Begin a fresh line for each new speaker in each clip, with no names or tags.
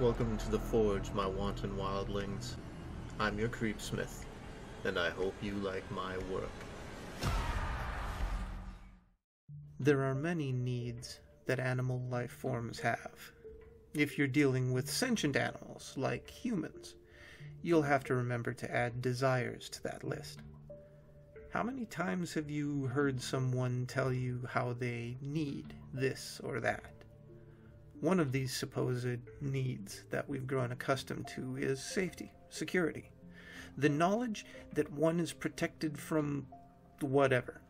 Welcome to the Forge, my wanton wildlings. I'm your creepsmith, and I hope you like my work.
There are many needs that animal life forms have. If you're dealing with sentient animals, like humans, you'll have to remember to add desires to that list. How many times have you heard someone tell you how they need this or that? One of these supposed needs that we've grown accustomed to is safety, security. The knowledge that one is protected from whatever.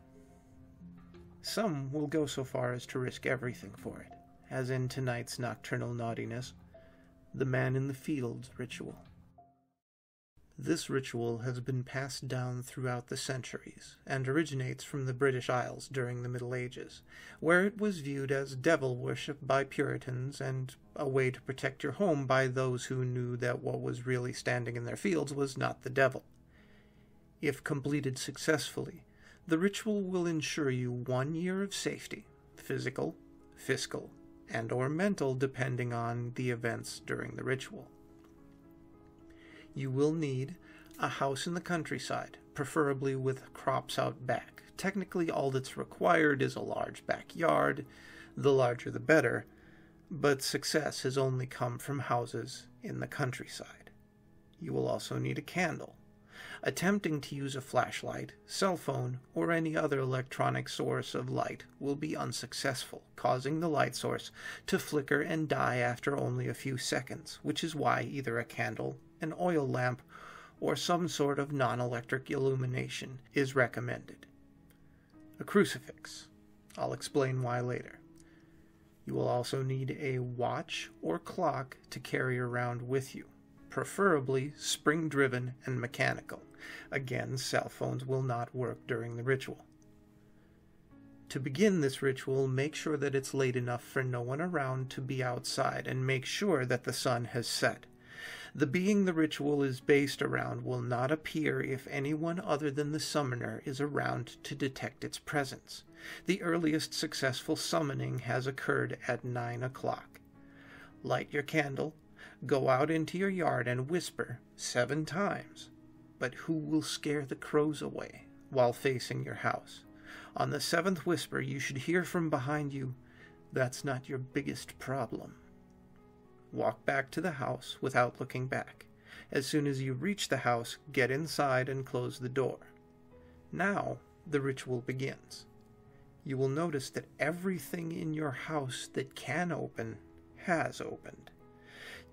Some will go so far as to risk everything for it, as in tonight's nocturnal naughtiness, the man in the fields ritual. This ritual has been passed down throughout the centuries and originates from the British Isles during the Middle Ages, where it was viewed as devil worship by Puritans and a way to protect your home by those who knew that what was really standing in their fields was not the devil. If completed successfully, the ritual will ensure you one year of safety, physical, fiscal, and or mental depending on the events during the ritual you will need a house in the countryside, preferably with crops out back. Technically, all that's required is a large backyard, the larger the better, but success has only come from houses in the countryside. You will also need a candle. Attempting to use a flashlight, cell phone, or any other electronic source of light will be unsuccessful, causing the light source to flicker and die after only a few seconds, which is why either a candle an oil lamp, or some sort of non electric illumination is recommended. A crucifix. I'll explain why later. You will also need a watch or clock to carry around with you, preferably spring driven and mechanical. Again, cell phones will not work during the ritual. To begin this ritual, make sure that it's late enough for no one around to be outside and make sure that the sun has set. The being the ritual is based around will not appear if anyone other than the summoner is around to detect its presence. The earliest successful summoning has occurred at nine o'clock. Light your candle, go out into your yard and whisper seven times. But who will scare the crows away while facing your house? On the seventh whisper, you should hear from behind you, That's not your biggest problem. Walk back to the house without looking back. As soon as you reach the house, get inside and close the door. Now, the ritual begins. You will notice that everything in your house that can open has opened.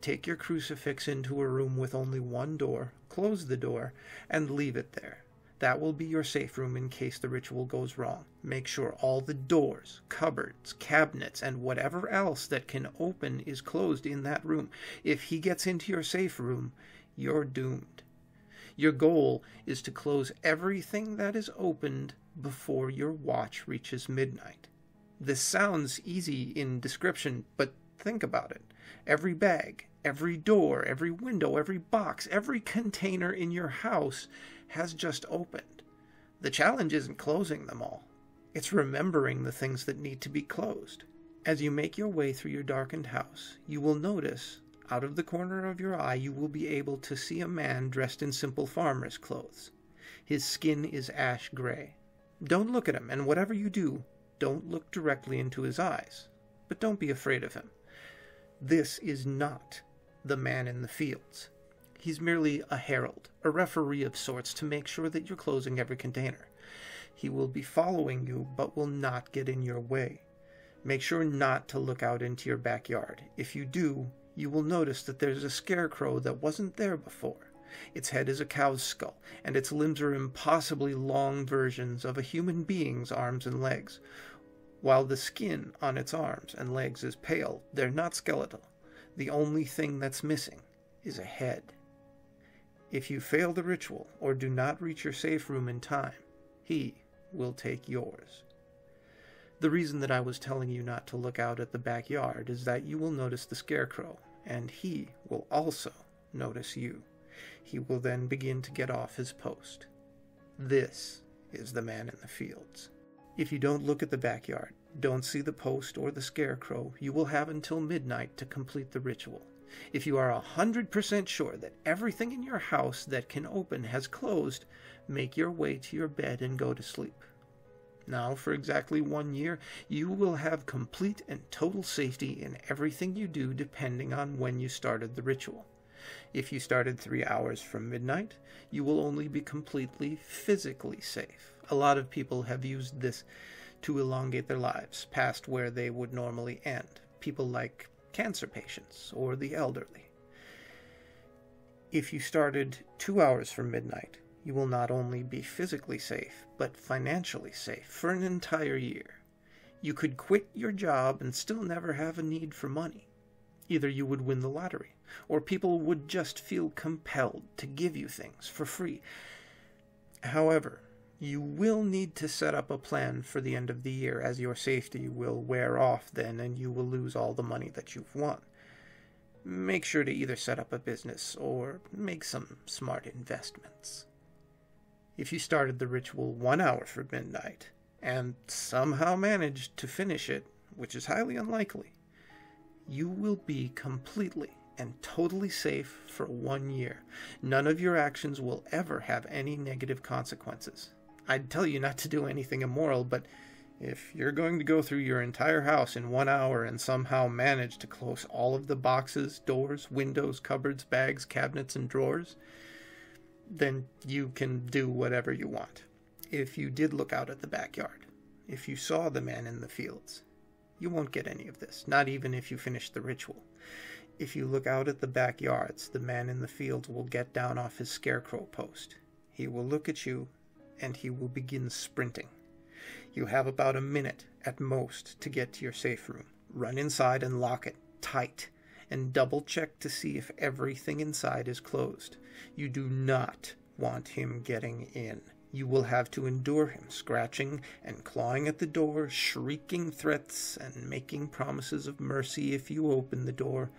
Take your crucifix into a room with only one door, close the door, and leave it there. That will be your safe room in case the ritual goes wrong. Make sure all the doors, cupboards, cabinets, and whatever else that can open is closed in that room. If he gets into your safe room, you're doomed. Your goal is to close everything that is opened before your watch reaches midnight. This sounds easy in description, but think about it. Every bag, every door, every window, every box, every container in your house has just opened. The challenge isn't closing them all, it's remembering the things that need to be closed. As you make your way through your darkened house, you will notice, out of the corner of your eye, you will be able to see a man dressed in simple farmer's clothes. His skin is ash gray. Don't look at him, and whatever you do, don't look directly into his eyes. But don't be afraid of him. This is not the man in the fields. He's merely a herald, a referee of sorts to make sure that you're closing every container. He will be following you, but will not get in your way. Make sure not to look out into your backyard. If you do, you will notice that there's a scarecrow that wasn't there before. Its head is a cow's skull, and its limbs are impossibly long versions of a human being's arms and legs. While the skin on its arms and legs is pale, they're not skeletal. The only thing that's missing is a head. If you fail the ritual or do not reach your safe room in time, he will take yours. The reason that I was telling you not to look out at the backyard is that you will notice the scarecrow, and he will also notice you. He will then begin to get off his post. This is the man in the fields. If you don't look at the backyard, don't see the post or the scarecrow, you will have until midnight to complete the ritual. If you are 100% sure that everything in your house that can open has closed, make your way to your bed and go to sleep. Now, for exactly one year, you will have complete and total safety in everything you do depending on when you started the ritual. If you started three hours from midnight, you will only be completely physically safe. A lot of people have used this to elongate their lives past where they would normally end. People like cancer patients or the elderly. If you started two hours from midnight, you will not only be physically safe, but financially safe for an entire year. You could quit your job and still never have a need for money. Either you would win the lottery, or people would just feel compelled to give you things for free. However, you will need to set up a plan for the end of the year, as your safety will wear off then and you will lose all the money that you've won. Make sure to either set up a business or make some smart investments. If you started the ritual one hour for midnight and somehow managed to finish it, which is highly unlikely, you will be completely and totally safe for one year. None of your actions will ever have any negative consequences. I'd tell you not to do anything immoral, but if you're going to go through your entire house in one hour and somehow manage to close all of the boxes, doors, windows, cupboards, bags, cabinets, and drawers, then you can do whatever you want. If you did look out at the backyard, if you saw the man in the fields, you won't get any of this, not even if you finish the ritual. If you look out at the backyards, the man in the fields will get down off his scarecrow post. He will look at you and he will begin sprinting. You have about a minute at most to get to your safe room. Run inside and lock it tight and double check to see if everything inside is closed. You do not want him getting in. You will have to endure him scratching and clawing at the door, shrieking threats and making promises of mercy if you open the door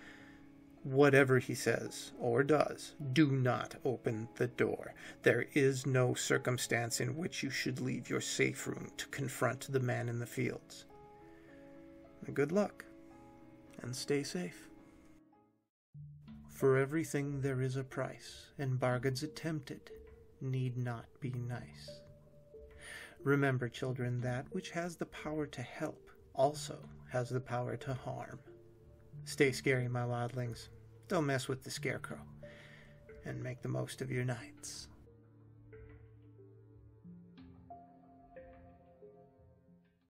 whatever he says or does, do not open the door. There is no circumstance in which you should leave your safe room to confront the man in the fields. Good luck, and stay safe. For everything there is a price, and bargains attempted need not be nice. Remember, children, that which has the power to help also has the power to harm. Stay scary, my wildlings. Don't mess with the scarecrow. And make the most of your nights.